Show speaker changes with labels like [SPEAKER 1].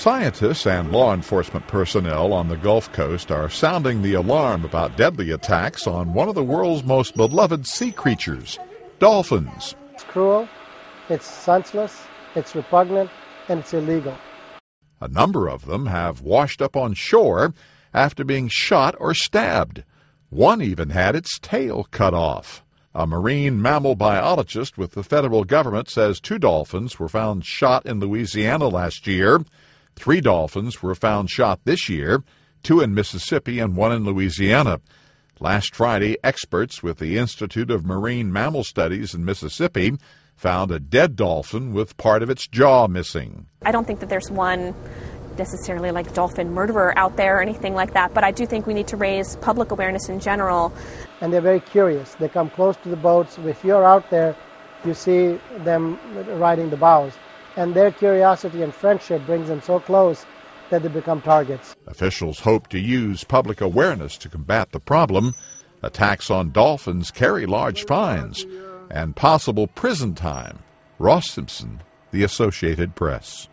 [SPEAKER 1] Scientists and law enforcement personnel on the Gulf Coast are sounding the alarm about deadly attacks on one of the world's most beloved sea creatures, dolphins.
[SPEAKER 2] It's cruel, it's senseless, it's repugnant, and it's illegal.
[SPEAKER 1] A number of them have washed up on shore after being shot or stabbed. One even had its tail cut off. A marine mammal biologist with the federal government says two dolphins were found shot in Louisiana last year. Three dolphins were found shot this year, two in Mississippi and one in Louisiana. Last Friday, experts with the Institute of Marine Mammal Studies in Mississippi found a dead dolphin with part of its jaw missing.
[SPEAKER 3] I don't think that there's one necessarily like dolphin murderer out there or anything like that, but I do think we need to raise public awareness in general.
[SPEAKER 2] And they're very curious. They come close to the boats. If you're out there, you see them riding the bows. And their curiosity and friendship brings them so close that they become targets.
[SPEAKER 1] Officials hope to use public awareness to combat the problem. Attacks on dolphins carry large fines and possible prison time. Ross Simpson, The Associated Press.